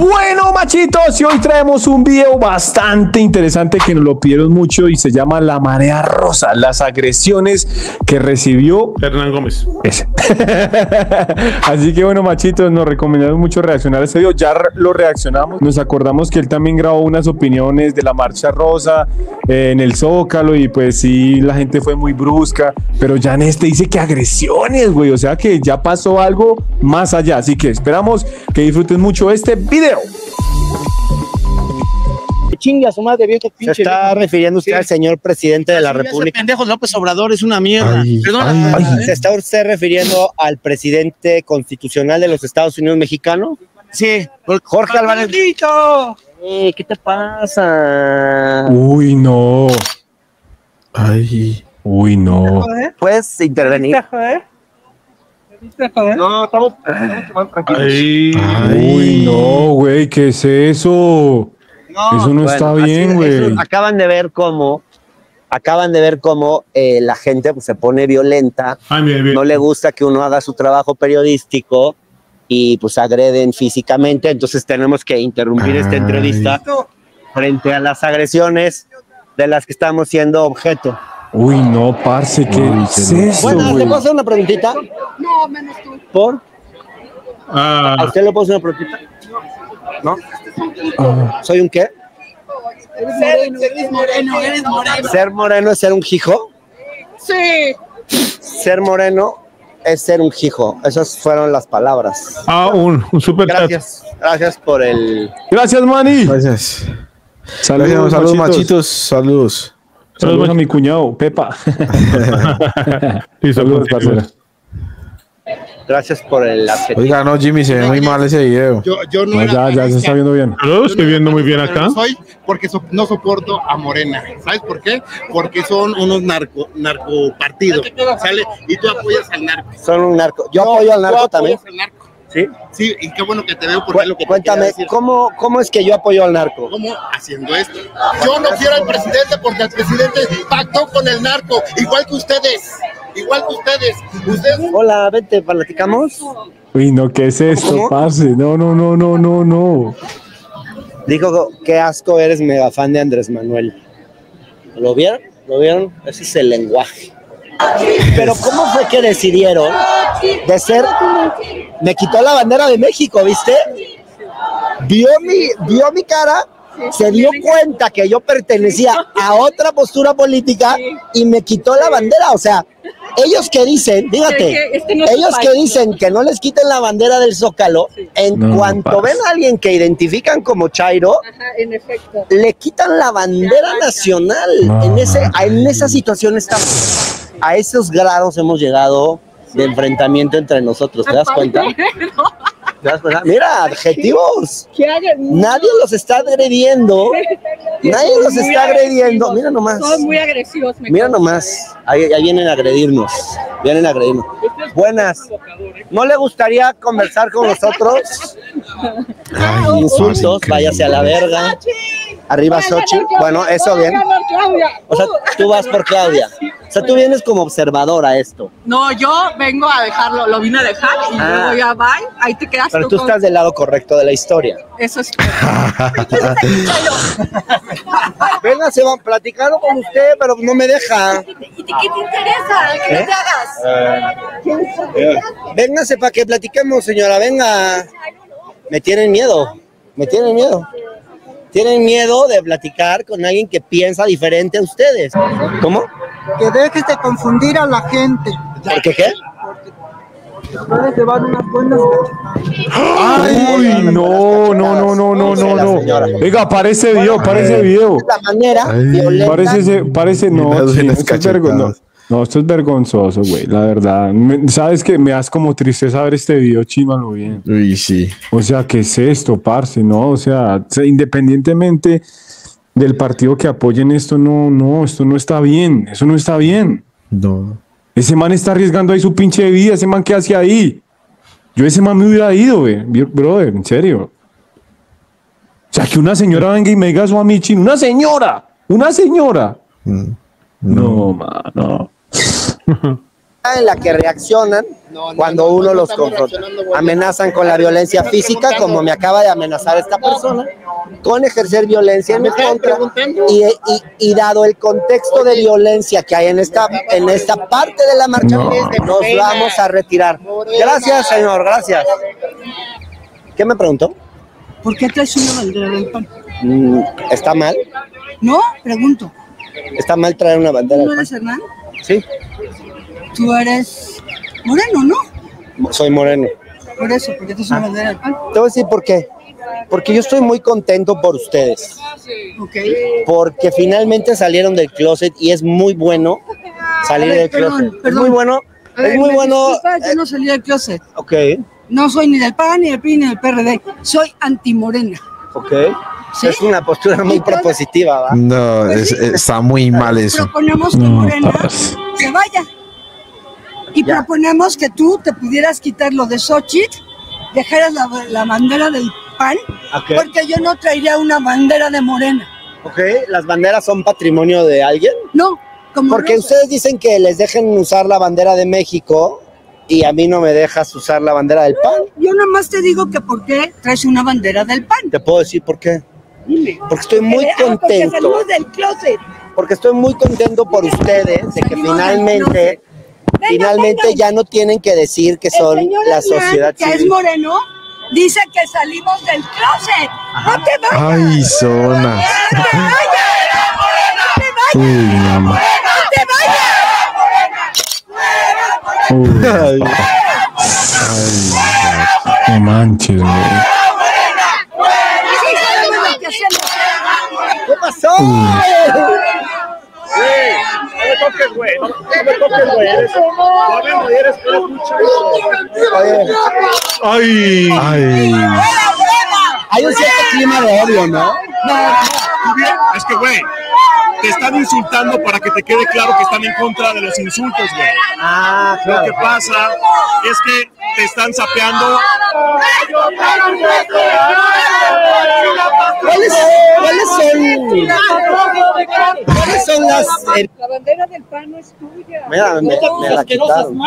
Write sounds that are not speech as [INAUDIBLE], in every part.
Bueno, machitos, y hoy traemos un video bastante interesante que nos lo pidieron mucho y se llama La Marea Rosa, las agresiones que recibió Hernán Gómez. ese. [LAUGHS] Así que bueno, machitos, nos recomendaron mucho reaccionar a este video. Ya lo reaccionamos. Nos acordamos que él también grabó unas opiniones de la Marcha Rosa eh, en el Zócalo y pues sí, la gente fue muy brusca. Pero ya en este dice que agresiones, güey. O sea que ya pasó algo más allá. Así que esperamos que disfruten mucho este video. Chingue a su madre, viejo Se está refiriendo usted Sí. al señor presidente de la Ese República. pendejo López Obrador es una mierda. Ay, ¿eh? ¿Se está usted refiriendo al presidente constitucional de los Estados Unidos mexicanos? Sí. Jorge Álvarez. ¡Maldito! Eh, ¿Qué te pasa? Uy, no. Ay. Uy, no. ¿Puedes intervenir? No, estamos, tranquilos. Ay. Uy, no, güey. ¿Qué es eso? No, Eso no Bueno, está bien, güey. Acaban de ver cómo, acaban de ver cómo eh, la gente pues, se pone violenta, Ay, bien, bien. no le gusta que uno haga su trabajo periodístico y pues agreden físicamente, entonces tenemos que interrumpir esta Ay. entrevista frente a las agresiones de las que estamos siendo objeto. Uy, no, parce, ¿qué Uy, es eso, Bueno, ¿le güey? puedo hacer una preguntita? No, menos tú. ¿Por? Ah, ¿A usted le puedo hacer una preguntita? ¿No? Ah, ¿Soy un qué? Eres moreno, eres moreno, eres moreno. ¿Ser moreno es ser un hijo? Sí. Ser moreno es ser un hijo. Esas fueron las palabras. ah, un, un super chat. Gracias. Gracias por el... Gracias, Manny. Gracias. Saludos, Gracias, saludos machitos. machitos, saludos. Saludos a mi cuñado, Pepa. [LAUGHS] Sí, Saludos, parcero. Gracias por el adjetivo. Oiga, no, Jimmy, se ve muy mal ese video. Yo, yo no, ya, ya se está viendo bien. Yo estoy viendo muy bien acá. no Soy porque so- no soporto a Morena. ¿Sabes por qué? Porque son unos narco, narcopartidos. ¿Sale? Y tú apoyas al narco. Son un narco. Yo apoyo al narco también. al narco. ¿Sí? Sí, y qué bueno que te veo porque es lo que te Cuéntame, decir. ¿cómo, ¿cómo es que yo apoyo al narco? ¿Cómo haciendo esto? Yo no quiero al presidente porque el presidente pactó con el narco, igual que ustedes. Igual que ustedes. Ustedes Hola, vente, platicamos. Uy, no, ¿qué es esto, ¿Cómo? parce? No, no, no, no, no, no. Dijo, qué asco eres mega fan de Andrés Manuel. ¿Lo vieron? ¿Lo vieron? Ese es el lenguaje. Pero ¿cómo fue que decidieron de ser... Me quitó la bandera de México, ¿viste? Vio mi, vio mi cara, se dio cuenta que yo pertenecía a otra postura política y me quitó la bandera. O sea, ellos que dicen, fíjate, este no ellos que dicen que no les quiten la bandera del Zócalo, en No, cuanto ven a alguien que identifican como Chairo, Ajá, en efecto. le quitan la bandera nacional. En, ese, en esa situación estamos. A esos grados hemos llegado de enfrentamiento entre nosotros. ¿Te das cuenta? ¿Te das cuenta? Mira, adjetivos. ¿Qué hagan? Nadie los está agrediendo. [LAUGHS] Nadie los está agrediendo. Mira nomás. Son muy agresivos. me Mira nomás. Ahí, ahí vienen a agredirnos. Vienen a agredirnos. Buenas. ¿No le gustaría conversar con [LAUGHS] nosotros? Ay, Insultos, increíble. váyase a la verga. Arriba Sochi. Bueno, eso bien. O sea, tú vas por Claudia. O sea, tú vienes como observador a esto. No, yo vengo a dejarlo, lo vine a dejar y Ah. luego ya bye, ahí te quedas Pero tú con- estás del lado correcto de la historia. Eso es [LAUGHS] Venga, se van platicando con usted, pero no me deja. ¿Y qué te interesa? ¿Qué ¿Eh? te hagas? Véngase para que platiquemos, señora, venga. Me tienen miedo, me tienen miedo. Tienen miedo de platicar con alguien que piensa diferente a ustedes. ¿Cómo? Que dejes de confundir a la gente. ¿Por qué qué? Puedes llevar unas buenas Uy, no, no, no, no, no, no, no. Venga, para ese video, para ese video. Es la manera Ay. Parece, parece, no, sí, esto es vergo- no, esto es vergonzoso, güey, la verdad. Me- Sabes que me das como tristeza ver este video, chímalo bien. Uy, sí. O sea, ¿qué es esto, parce? No, o sea, se- independientemente del partido que apoyen esto, no, no, esto no está bien, eso no está bien. No. Ese man está arriesgando ahí su pinche vida, ese man que hace ahí. Yo ese man me hubiera ido, güey, brother, en serio. O sea, que una señora venga y me diga eso a mí, chino, una señora, una señora. Mm. No, mano. [LAUGHS] en la que reaccionan cuando uno los confronta. Amenazan con la violencia física, como me acaba de amenazar esta persona, con ejercer violencia en mi contra. Y, y- y dado el contexto de violencia que hay en esta, en esta parte de la marcha, No. nos vamos a retirar. Gracias, señor, gracias. ¿Qué me preguntó? ¿Por qué traes una bandera del PAN? Mm, ¿Está mal? No, pregunto. ¿Está mal traer una bandera? ¿Tú del eres Hernán? Sí, Tú eres moreno, ¿no? soy moreno. Por eso, porque una bandera del PAN. Te voy a decir por qué. Porque yo estoy muy contento por ustedes. Ok. Porque finalmente salieron del closet y es muy bueno salir ver, del perdón, closet. Es muy bueno. A ver, Es muy bueno. disculpa, yo no salí del closet. Ok, No soy ni del PAN, ni del PRI, ni del PRD. Soy antimorena. ok. ¿Sí? Es una postura muy propositiva, ¿va? No, es- está muy mal eso. Proponemos que No, Morena se vaya. Y Ya. proponemos que tú te pudieras quitar lo de Xochitl, dejaras la, la bandera del PAN, porque yo no traería una bandera de Morena. Ok, las banderas son patrimonio de alguien. No, como Porque Rosa. ustedes dicen que les dejen usar la bandera de México y a mí no me dejas usar la bandera del PAN. Yo nada más te digo que por qué traes una bandera del PAN. Te puedo decir por qué. Dime. Porque estoy muy Ah, Porque contento. salimos del closet. Porque estoy muy contento por ustedes de que finalmente, Venga, finalmente venga. ya no tienen que decir que El son señor la Hernán, sociedad que es moreno, dice que salimos del closet. No te vayas. Ay, zona. No te vayas. Uy, mamá. No te vayas. Uy, no manches, güey. Sí, sabemos lo que hacemos. ¿Qué pasó? Oye, Ay, Ay, hay un cierto clima de odio, ¿no? Es que, güey, te están insultando para que te quede claro que están en contra de los insultos, güey. Ah, Lo claro. que pasa es que te están sapeando. ¿Cuáles, cuáles son, cuáles son las... La bandera del PAN no es tuya. mira, me, me la quitaron.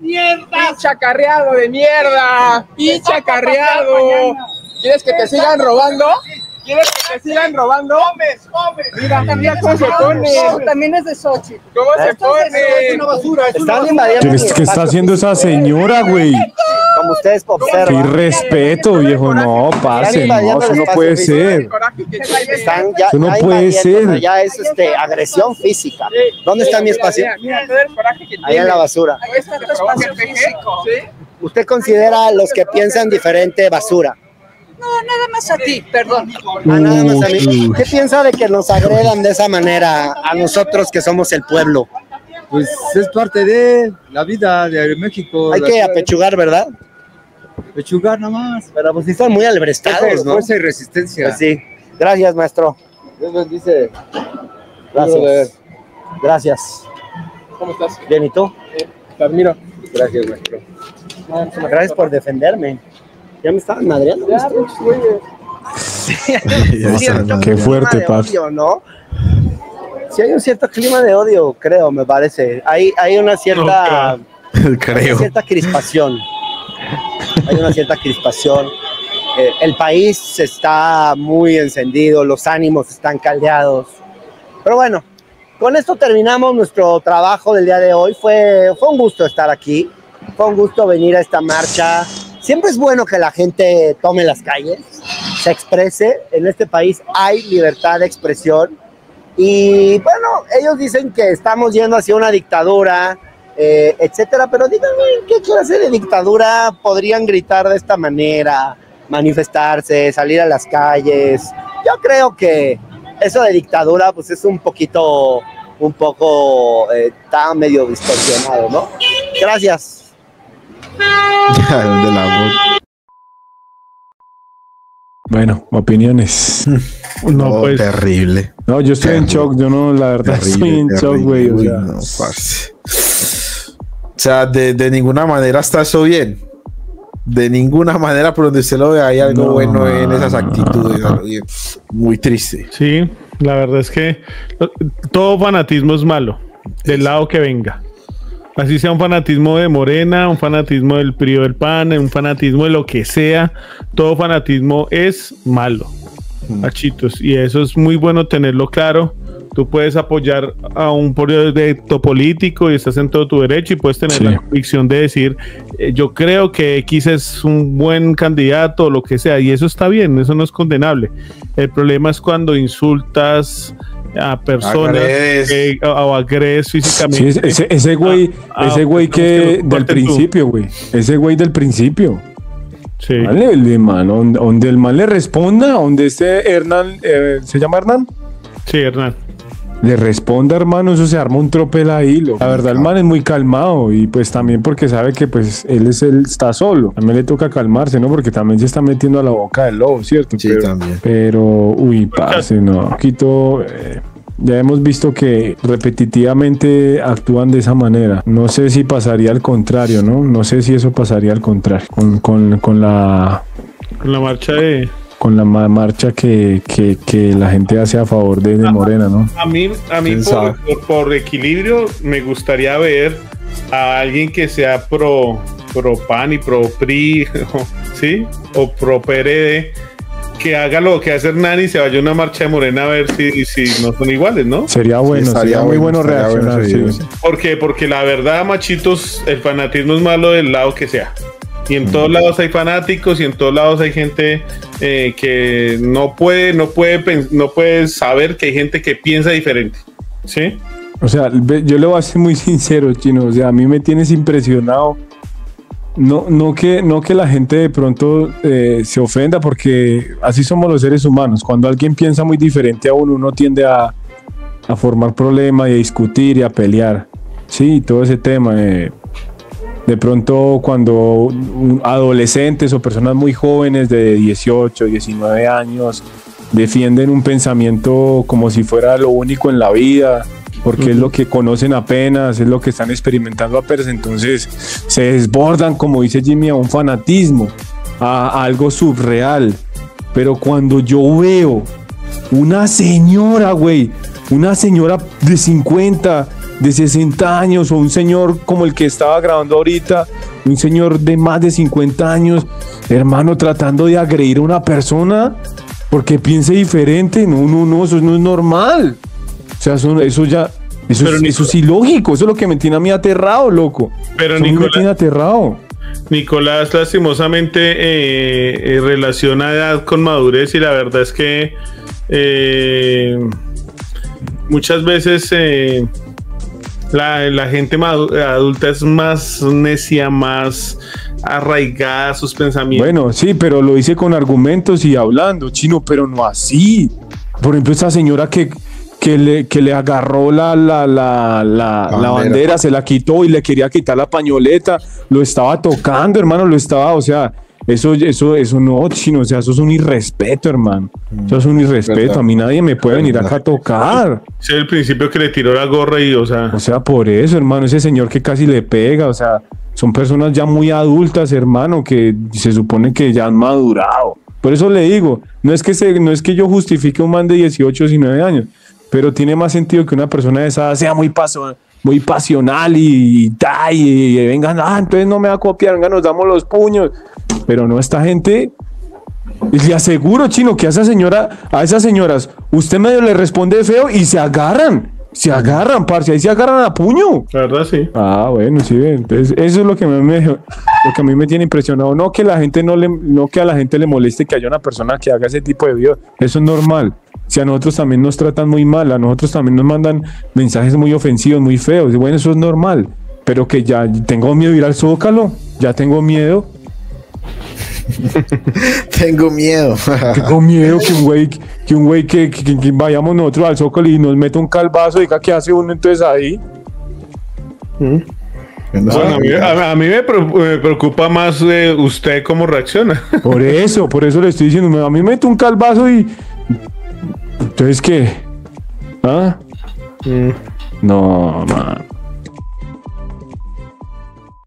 ¡Pinche acarreado de mierda! ¡Pinche acarreado! ¿Quieres que te sigan robando? ¿Quieres que te sigan robando? Mira, mira cómo se pone. También es de Xochitl. ¿Cómo se pone? Están invadiendo ¿Qué, mi es- qué está haciendo esa señora, güey? Como ustedes Qué observan. irrespeto, viejo. No, parce, no, eso no puede ser. Eso no ya puede ser. Ya es este, agresión física. ¿Dónde está mi espacio? Mira, mira Ahí en la basura. Ahí está tu espacio físico. ¿Usted considera a los que piensan diferente basura? No, nada más a ti, perdón. Ah, nada más a mí. ¿Qué piensa de que nos agredan de esa manera a nosotros que somos el pueblo? Pues es parte de la vida de México. Hay que ciudad- apechugar, ¿verdad? Apechugar nada más. Pero pues están muy albrestados, ¿no? Fuerza y resistencia. Pues sí. Gracias, maestro. Dios bendice. Gracias. Gracias. ¿Cómo estás? Bien, ¿y tú? Te admiro. Gracias, maestro. Gracias por defenderme. Ya me estaban madreando. Ya está, [LAUGHS] Qué fuerte, clima de parce. odio, ¿no? Sí hay un cierto clima de odio, creo, me parece. Hay, hay una cierta, [LAUGHS] una creo. cierta crispación. Hay una cierta crispación. Eh, el país está muy encendido, los ánimos están caldeados. Pero bueno, con esto terminamos nuestro trabajo del día de hoy. Fue, fue un gusto estar aquí. Fue un gusto venir a esta marcha. Siempre es bueno que la gente tome las calles, se exprese. En este país hay libertad de expresión. Y bueno, ellos dicen que estamos yendo hacia una dictadura, eh, etcétera. Pero díganme, ¿qué clase de dictadura podrían gritar de esta manera? Manifestarse, salir a las calles. Yo creo que eso de dictadura, pues es un poquito, un poco, eh, está medio distorsionado, ¿no? Gracias. [LAUGHS] de la voz. Bueno, opiniones. [LAUGHS] no, Oh, pues. terrible. No, yo estoy en shock. Yo no, la verdad, estoy Terrible, en shock, güey. O sea, no, parce. O sea, de, de ninguna manera está eso bien. De ninguna manera, por donde usted lo ve, hay algo No, bueno en esas actitudes. Muy triste. Sí, La verdad es que lo- todo fanatismo es malo, del lado que venga. Así sea un fanatismo de Morena, un fanatismo del PRI del PAN, un fanatismo de lo que sea, todo fanatismo es malo. Machitos, y eso es muy bueno tenerlo claro. Tú puedes apoyar a un proyecto político y estás en todo tu derecho y puedes tener Sí. la convicción de decir, eh, yo creo que X es un buen candidato o lo que sea, y eso está bien, eso no es condenable. El problema es cuando insultas a personas eh, o, Sí, físicamente. ese, ese- ese güey, Ah, ese ah, güey ok, que del tú. principio, güey. Ese güey del principio. Sí. Vale, el man, donde, donde el man le responda, donde este Hernán, eh, ¿se llama Hernán? Sí, Hernán. Le responda, hermano, eso se arma un tropel ahí. lo- La verdad, el man es muy calmado y pues también porque sabe que pues él es él está solo. También le toca calmarse, ¿no? Porque también se está metiendo a la boca del lobo, ¿cierto? Sí, pero, también. pero, uy, parce, no. Quito, eh, ya hemos visto que repetitivamente actúan de esa manera. No sé si pasaría al contrario, ¿no? No sé si eso pasaría al contrario. Con, con, con la Con la marcha de. Con la ma- marcha que, que, que la gente hace a favor de, de Morena, ¿no? A mí, a mí ¿Quién por, por- por equilibrio, me gustaría ver a alguien que sea pro, pro PAN y pro PRI, [LAUGHS] ¿sí? O pro PRD, que haga lo que hace Hernán y se vaya a una marcha de Morena a ver si, si no son iguales, ¿no? Sería bueno, sería muy bueno, bueno bueno reaccionar. video, sí. ¿Por qué? Porque la verdad, machitos, el fanatismo es malo del lado que sea. Y en todos lados hay fanáticos y en todos lados hay gente eh, que no puede, no puede, no puede saber que hay gente que piensa diferente. ¿Sí? O sea, yo le voy a ser muy sincero, chino. O sea, a mí me tienes impresionado. No, no, que, no que la gente de pronto eh, se ofenda, porque así somos los seres humanos. Cuando alguien piensa muy diferente a uno, uno tiende a, a formar problemas y a discutir y a pelear. Sí, todo ese tema. eh, de pronto cuando adolescentes o personas muy jóvenes de 18, 19 años defienden un pensamiento como si fuera lo único en la vida, porque es lo que conocen apenas, es lo que están experimentando apenas, entonces se desbordan, como dice Jimmy, a un fanatismo, a, a algo subreal. Pero cuando yo veo una señora, güey, una señora de 50, de 60 años, o un señor como el que estaba grabando ahorita, un señor de más de 50 años, hermano, tratando de agredir a una persona porque piense diferente. No, no, no, eso no es normal. O sea, eso, eso ya, eso, Pero es, eso es ilógico, eso es lo que me tiene a mí aterrado, loco. Pero Eso mí me Nicolás- tiene aterrado. Nicolás lastimosamente eh, eh, relaciona edad con madurez y la verdad es que eh, muchas veces la, la gente adulta es más necia, más arraigada a sus pensamientos. Bueno, sí, pero lo hice con argumentos y hablando, chino, pero no así. Por ejemplo, esa señora que, que, le, que le agarró la, la, la, la, bandera, se la quitó y le quería quitar la pañoleta, lo estaba tocando, hermano, lo estaba, o sea, eso, eso, eso no, chino, o sea, eso es un irrespeto, hermano. Eso es un irrespeto. Verdad. A mí nadie me puede venir acá a tocar. Ese es el principio que le tiró la gorra y, o sea, O sea, por eso, hermano, ese señor que casi le pega, o sea, son personas ya muy adultas, hermano, que se supone que ya han madurado. Por eso le digo, no es que se, no es que yo justifique un man de 18 o 19 años, pero tiene más sentido que una persona de esa edad sea muy paso, muy pasional y, y, y vengan, ah, entonces no me va a copiar, venga, nos damos los puños. Pero no, esta gente, y le aseguro, chino, que a esa señora, a esas señoras, usted medio le responde feo y se agarran. Se agarran, parce, ahí se agarran a puño. la verdad sí. Ah, bueno, sí, entonces eso es lo que, me, me- lo que a mí me tiene impresionado. No que la gente no le, no que a la gente le moleste que haya una persona que haga ese tipo de videos. Eso es normal. Si a nosotros también nos tratan muy mal, a nosotros también nos mandan mensajes muy ofensivos, muy feos. Bueno, eso es normal. Pero que ya tengo miedo de ir al zócalo, ya tengo miedo. [LAUGHS] Tengo miedo. Tengo miedo que un güey, que un güey que, que- que vayamos nosotros al zócalo y nos meta un calvazo y diga qué hace uno entonces ahí. Bueno, a mí, a- a mí me pre- me preocupa más eh, usted cómo reacciona. [LAUGHS] Por eso, por eso le estoy diciendo, a mí me mete un calvazo y. Entonces, ¿qué? ¿Ah? No, man.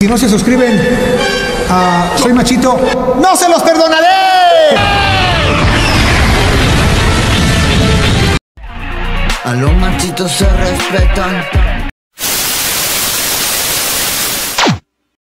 Si no se suscriben a Soy Machito, ¡no se los perdonaré! A los machitos se respetan.